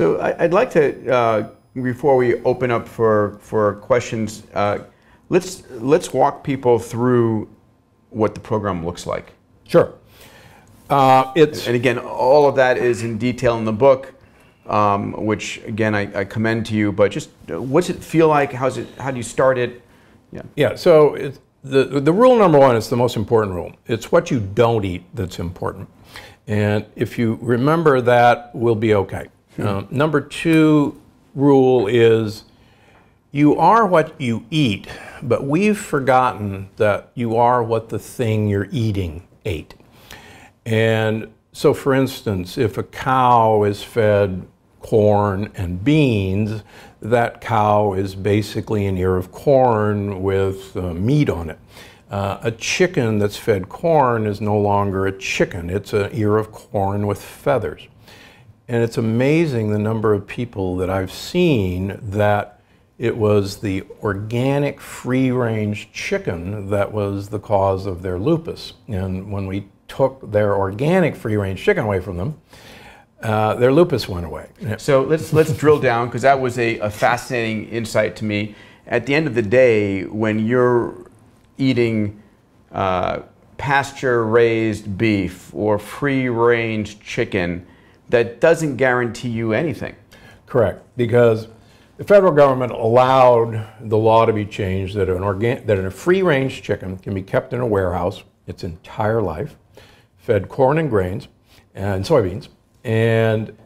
So I, would like to, uh, before we open up for, for questions, uh, let's, let's walk people through what the program looks like. Sure. Uh, it's and again, all of that is in detail in the book, um, which again I, I, commend to you. But just uh, what's it feel like? How's it? How do you start it? Yeah. Yeah. So it, the the rule number one is the most important rule. It's what you don't eat that's important, and if you remember that, we'll be okay. Hmm. Um, number two rule is you are what you eat, but we've forgotten that you are what the thing you're eating ate. And so, for instance, if a cow is fed corn and beans, that cow is basically an ear of corn with uh, meat on it. Uh, a chicken that's fed corn is no longer a chicken, it's an ear of corn with feathers. And it's amazing the number of people that I've seen that it was the organic free range chicken that was the cause of their lupus. And when we took their organic free range chicken away from them, uh, their lupus went away. So let's let's drill down because that was a, a, fascinating insight to me. At the end of the day, when you're eating uh, pasture raised beef or free range chicken, that doesn't guarantee you anything. Correct, because the federal government allowed the law to be changed that an organ- that a free range chicken can be kept in a warehouse its entire life fed corn and grains and soybeans, and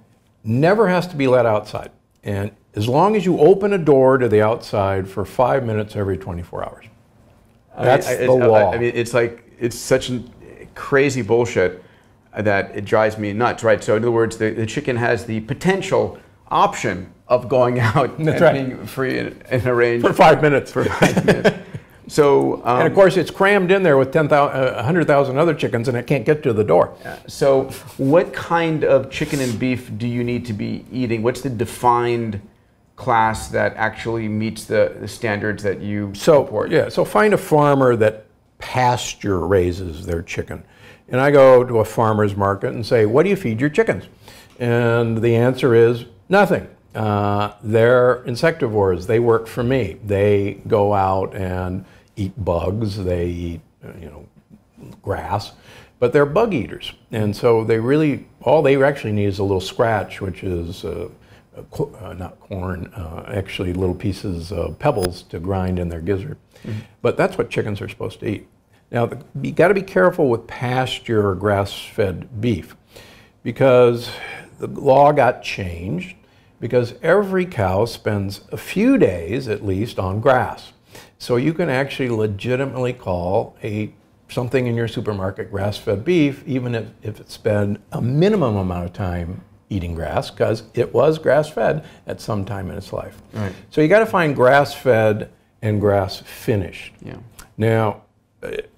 never has to be let outside. And as long as you open a door to the outside for five minutes every 24 hours. That's I, I, the law. I mean, it's like, it's such crazy bullshit that it drives me nuts, right? So, in other words, the, the chicken has the potential option of going out That's and right. being free in, in a range for five minutes. For five minutes. So, um, and of course, it's crammed in there with 10, uh, 100,000 other chickens, and it can't get to the door. So, what kind of chicken and beef do you need to be eating? What's the defined class that actually meets the, the standards that you so, support? Yeah, so find a farmer that pasture raises their chicken. And I go to a farmer's market and say, What do you feed your chickens? And the answer is nothing. Uh, they're insectivores. They work for me. They go out and eat bugs. They eat, you know, grass, but they're bug eaters. And so they really, all they actually need is a little scratch, which is uh, uh, not corn, uh, actually little pieces of pebbles to grind in their gizzard. Mm-hmm. But that's what chickens are supposed to eat. Now, the, you got to be careful with pasture or grass-fed beef because the law got changed because every cow spends a few days at least on grass. So you can actually legitimately call a something in your supermarket grass-fed beef, even if, if it spent a minimum amount of time eating grass, because it was grass-fed at some time in its life. Right. So you got to find grass-fed and grass-finished. Yeah. Now,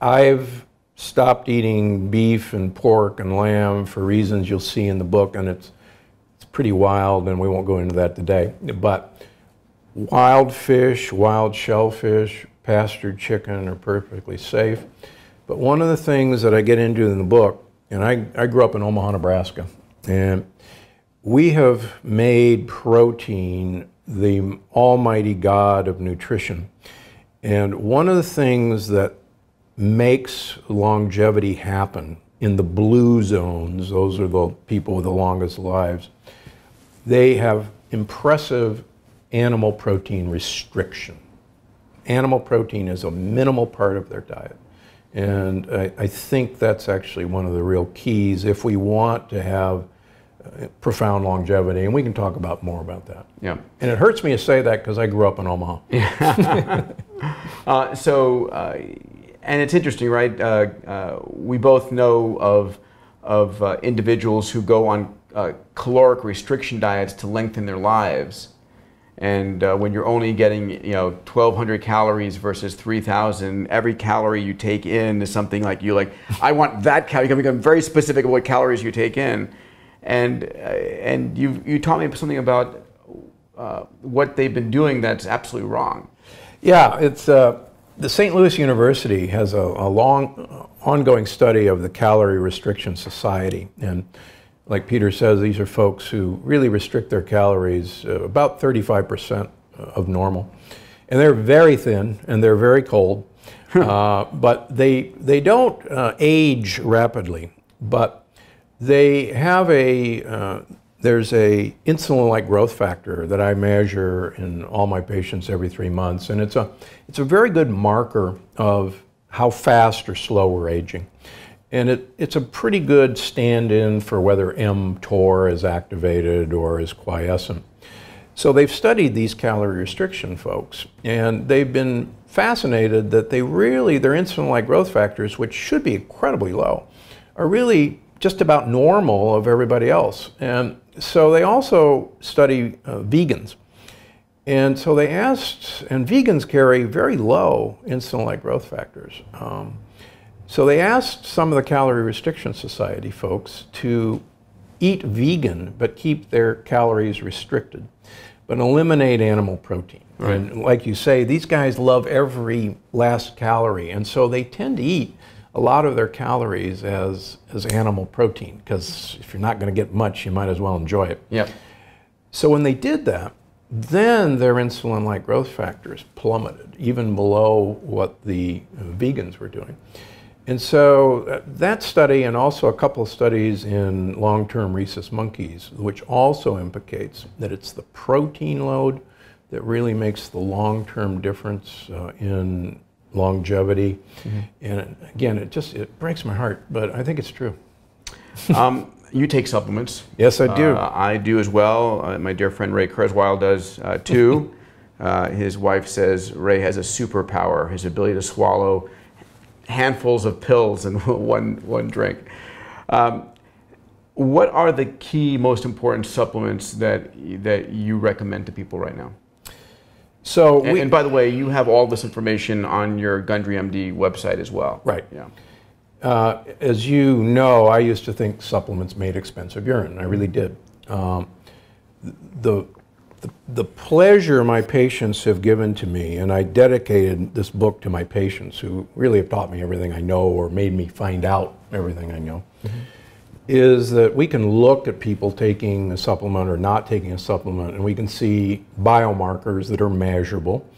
I've stopped eating beef and pork and lamb for reasons you'll see in the book, and it's it's pretty wild, and we won't go into that today. But wild fish, wild shellfish, pastured chicken are perfectly safe. But one of the things that I get into in the book, and I, I grew up in Omaha, Nebraska, and we have made protein the almighty God of nutrition. And one of the things that makes longevity happen in the blue zones, those are the people with the longest lives, they have impressive animal protein restriction. Animal protein is a minimal part of their diet. And I, I think that's actually one of the real keys if we want to have uh, profound longevity. And we can talk about more about that. Yeah. And it hurts me to say that because I grew up in Omaha. Yeah. uh, so, uh, and it's interesting, right? Uh, uh, we both know of, of uh, individuals who go on uh, caloric restriction diets to lengthen their lives. And uh, when you're only getting, you know, 1,200 calories versus 3,000, every calorie you take in is something like you like. I want that calorie. You become very specific of what calories you take in, and uh, and you you taught me something about what they've been doing that's absolutely wrong. Yeah, it's uh, the St. Louis University has a, a long, ongoing study of the Calorie Restriction Society, and like Peter says, these are folks who really restrict their calories uh, about 35% of normal. And they're very thin and they're very cold, uh, but they, they don't uh, age rapidly. But they have a, uh, there's a insulin-like growth factor that I measure in all my patients every three months. And it's a, it's a very good marker of how fast or slow we're aging. And it, it's a pretty good stand-in for whether mTOR is activated or is quiescent. So they've studied these calorie restriction folks, and they've been fascinated that they really, their insulin-like growth factors, which should be incredibly low, are really just about normal of everybody else. And so they also study uh, vegans. And so they asked, and vegans carry very low insulin-like growth factors. Um, so they asked some of the Calorie Restriction Society folks to eat vegan but keep their calories restricted, but eliminate animal protein. Right. And like you say, these guys love every last calorie, and so they tend to eat a lot of their calories as, as animal protein because if you're not going to get much, you might as well enjoy it. Yep. So when they did that, then their insulin-like growth factors plummeted, even below what the vegans were doing. And so uh, that study and also a couple of studies in long-term rhesus monkeys, which also implicates that it's the protein load that really makes the long-term difference uh, in longevity. Mm-hmm. And again, it just it breaks my heart, but I think it's true. um, you take supplements. Yes, I do. Uh, I do as well. Uh, my dear friend Ray Kurzweil does uh, too. Uh, his wife says Ray has a superpower: his ability to swallow handfuls of pills in one, one drink. Um, what are the key, most important supplements that, that you recommend to people right now? So, and, we, and by the way, you have all this information on your Gundry MD website as well. Right. Yeah. Uh, as you know, I used to think supplements made expensive urine. I really did. Um, the the, the pleasure my patients have given to me, and I dedicated this book to my patients who really have taught me everything I know or made me find out everything I know, mm-hmm. Is that we can look at people taking a supplement or not taking a supplement, and we can see biomarkers that are measurable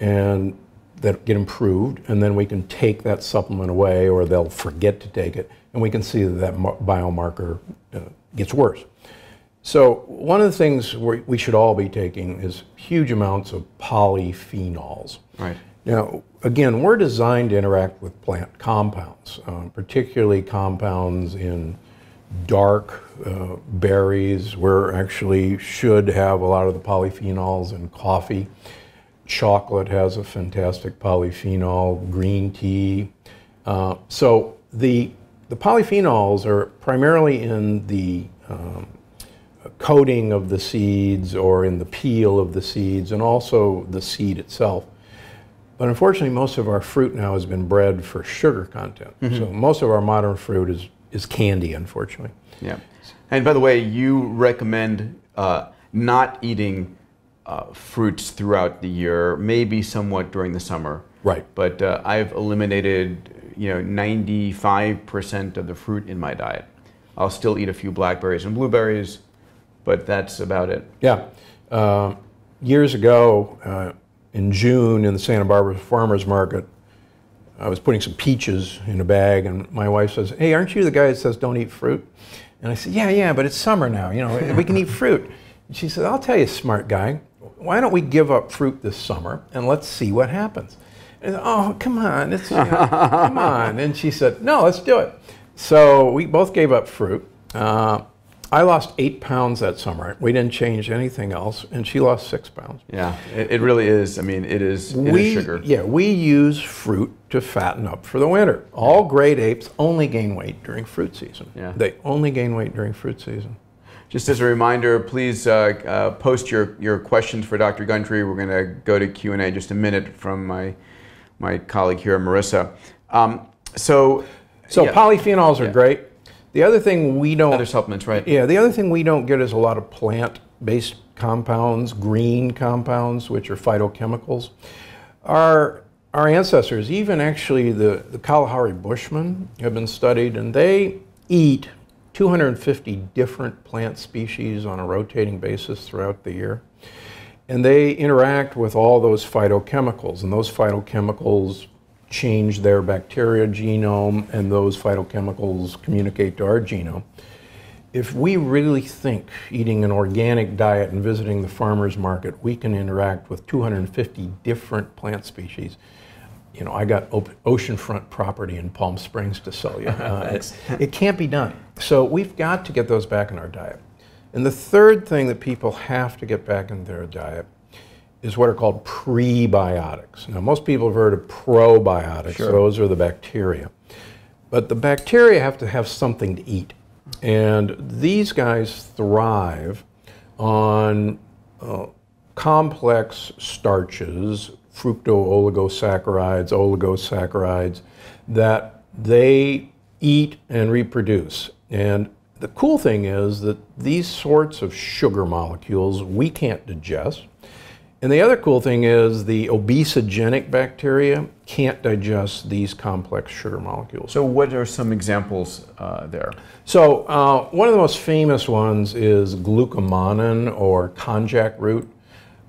and that get improved, and then we can take that supplement away or they'll forget to take it, and we can see that that biomarker uh, gets worse. So one of the things we should all be taking is huge amounts of polyphenols. Right. Now, again, we're designed to interact with plant compounds, uh, particularly compounds in dark uh, berries. where actually should have a lot of the polyphenols in coffee. Chocolate has a fantastic polyphenol, green tea. Uh, so the, the polyphenols are primarily in the um, coating of the seeds or in the peel of the seeds and also the seed itself. But unfortunately, most of our fruit now has been bred for sugar content. Mm -hmm. So most of our modern fruit is, is candy, unfortunately. Yeah. And by the way, you recommend uh, not eating uh, fruits throughout the year, maybe somewhat during the summer. Right. But uh, I've eliminated, you know, 95% of the fruit in my diet. I'll still eat a few blackberries and blueberries, but that's about it. Yeah. Uh, years ago, uh, in June in the Santa Barbara Farmers Market, I was putting some peaches in a bag, and my wife says, "Hey, aren't you the guy that says don't eat fruit?" And I said, "Yeah, yeah, but it's summer now. You know, we can eat fruit." And she said, "I'll tell you, smart guy. Why don't we give up fruit this summer and let's see what happens?" And said, "Oh, come on, it's, you know, come on." And she said, "No, let's do it." So we both gave up fruit. Uh, I lost eight pounds that summer. We didn't change anything else, and she lost six pounds. Yeah, it, it really is. I mean, it is, it we, is sugar. Yeah, we use fruit to fatten up for the winter. All great apes only gain weight during fruit season. Yeah. They only gain weight during fruit season. Just as a reminder, please uh, uh, post your, your questions for Dr. Gundry. We're going to go to Q&A in just a minute from my, my colleague here, Marissa. Um, so, so yeah. polyphenols are yeah. great. The other thing we don't other supplements, right? Yeah, the other thing we don't get is a lot of plant-based compounds, green compounds, which are phytochemicals. Our our ancestors, even actually the, the Kalahari Bushmen, have been studied, and they eat 250 different plant species on a rotating basis throughout the year. And they interact with all those phytochemicals, and those phytochemicals change their bacteria genome, and those phytochemicals communicate to our genome. If we really think eating an organic diet and visiting the farmer's market, we can interact with 250 different plant species. You know, I got oceanfront property in Palm Springs to sell you. Uh, it can't be done. So we've got to get those back in our diet. And the third thing that people have to get back in their diet is what are called prebiotics. Now, most people have heard of probiotics, sure. those are the bacteria. But the bacteria have to have something to eat. And these guys thrive on uh, complex starches, fructooligosaccharides, oligosaccharides, that they eat and reproduce. And the cool thing is that these sorts of sugar molecules we can't digest. And the other cool thing is the obesogenic bacteria can't digest these complex sugar molecules. So, what are some examples uh, there? So, uh, one of the most famous ones is glucomannan or konjac root.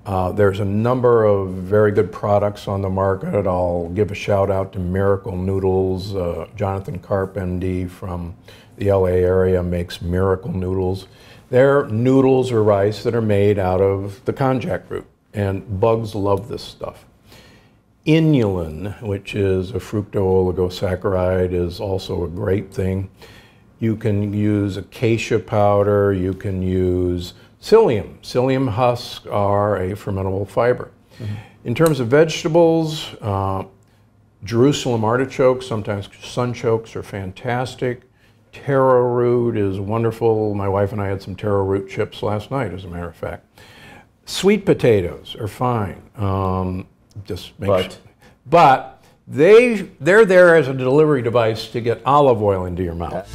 Uh, there's a number of very good products on the market. I'll give a shout out to Miracle Noodles. Uh, Jonathan Karp, MD from the LA area, makes Miracle Noodles. They're noodles or rice that are made out of the konjac root and bugs love this stuff. Inulin, which is a fructooligosaccharide, is also a great thing. You can use acacia powder, you can use psyllium. Psyllium husks are a fermentable fiber. Mm -hmm. In terms of vegetables, uh, Jerusalem artichokes, sometimes sunchokes, are fantastic. Taro root is wonderful. My wife and I had some taro root chips last night, as a matter of fact. Sweet potatoes are fine. Um, just make but. Sure. but they they're there as a delivery device to get olive oil into your mouth.